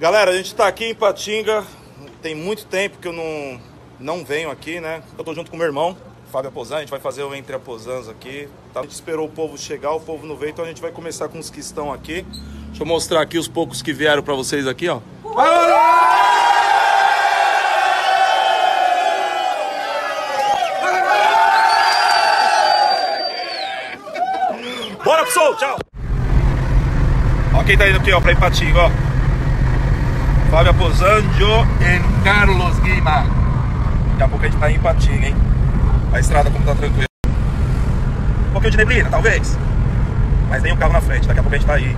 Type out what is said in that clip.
Galera, a gente tá aqui em Patinga. Tem muito tempo que eu não, não venho aqui, né? Eu tô junto com meu irmão, Fábio Aposan. A gente vai fazer o Entre Aposans aqui. Tá? A gente esperou o povo chegar, o povo não veio, então a gente vai começar com os que estão aqui. Deixa eu mostrar aqui os poucos que vieram pra vocês aqui, ó. Bora, pessoal, tchau! Ó quem tá indo aqui, ó, pra Ipatinga, ó. Fábio Aposanjo e Carlos Guima. Daqui a pouco a gente tá em Ipatinga, hein? A estrada como tá tranquila. Um pouquinho de neblina, talvez. Mas tem um carro na frente, daqui a pouco a gente tá aí.